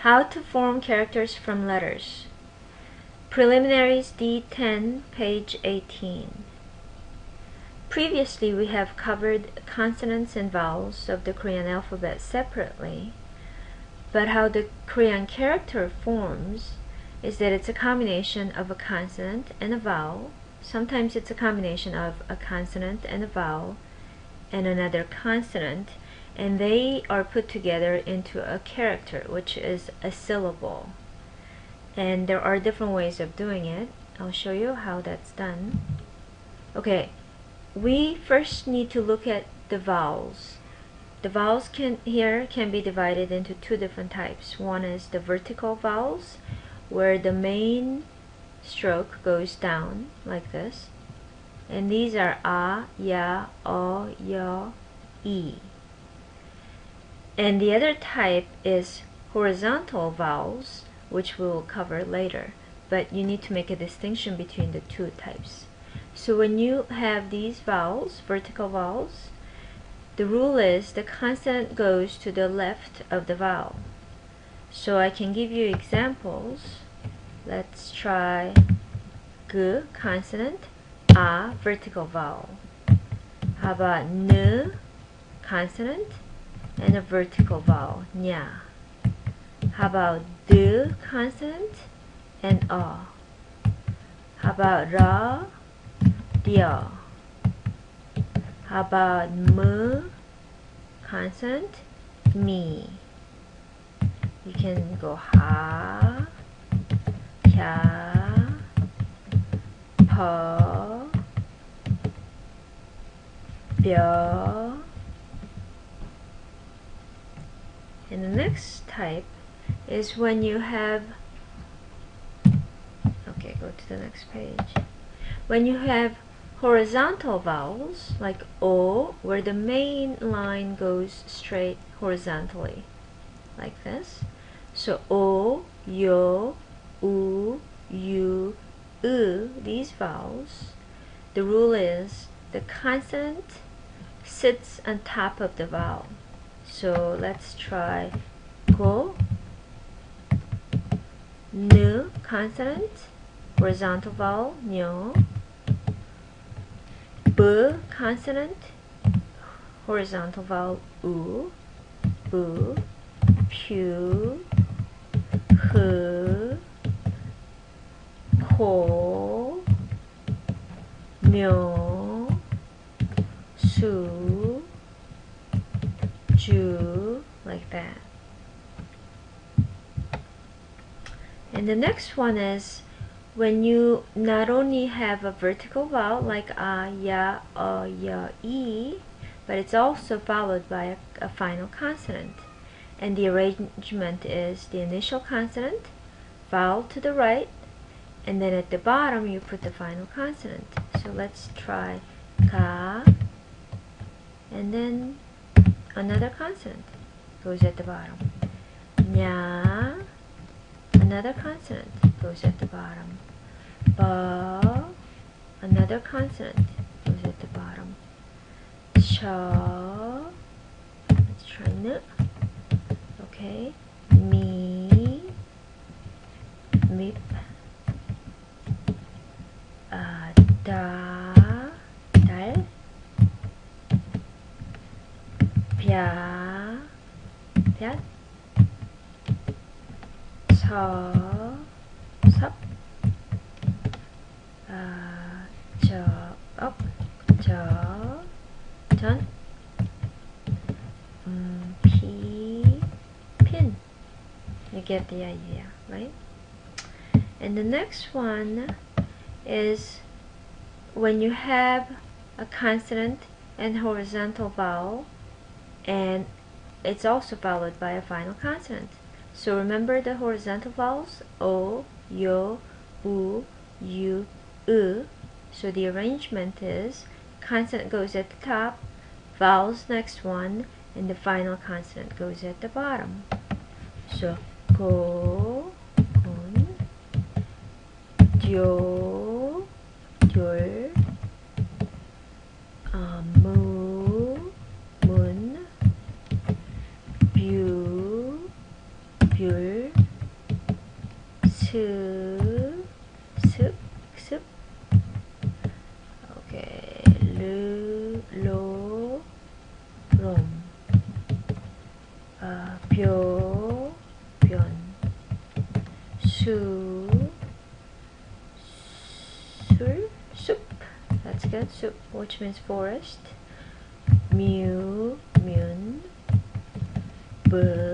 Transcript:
How to form characters from letters. Preliminaries D10, page 18. Previously, we have covered consonants and vowels of the Korean alphabet separately, but how the Korean character forms is that it's a combination of a consonant and a vowel. Sometimes it's a combination of a consonant and a vowel and another consonant and they are put together into a character which is a syllable. And there are different ways of doing it. I'll show you how that's done. Okay we first need to look at the vowels. The vowels can here can be divided into two different types. One is the vertical vowels where the main stroke goes down like this. And these are a, ya, o, yo, e and the other type is horizontal vowels, which we will cover later. But you need to make a distinction between the two types. So when you have these vowels, vertical vowels, the rule is the consonant goes to the left of the vowel. So I can give you examples. Let's try g consonant, a vertical vowel. How about n consonant, and a vertical vowel, nya. How about d consonant and a? How about ra, dia? How about m consonant, me? You can go ha, kya, pa, bya, And the next type is when you have, okay, go to the next page. When you have horizontal vowels, like O, where the main line goes straight horizontally, like this. So O, Yo, U, U, U, these vowels, the rule is the consonant sits on top of the vowel. So let's try. Go, n consonant, horizontal vowel, nyo, b consonant, horizontal vowel, u, ko, myo, su, Ju, like that. And the next one is when you not only have a vertical vowel like a, ya, a, ya, e, but it's also followed by a, a final consonant. And the arrangement is the initial consonant, vowel to the right, and then at the bottom you put the final consonant. So let's try ka, and then another consonant goes at the bottom. Nya, another consonant goes at the bottom. Ba, another consonant goes at the bottom. Cha, let's try n. Okay, mi, mip, 야, 별, 서, 섭, 아, 저, 업, 저, 전, um, 피, pin. You get the idea, right? And the next one is when you have a consonant and horizontal vowel and it's also followed by a final consonant. So remember the horizontal vowels O, Yo, U, U, U. So the arrangement is consonant goes at the top, vowels next one, and the final consonant goes at the bottom. So go, dio, to soup. That's good. Soup, which means forest. Mew, mun, bu.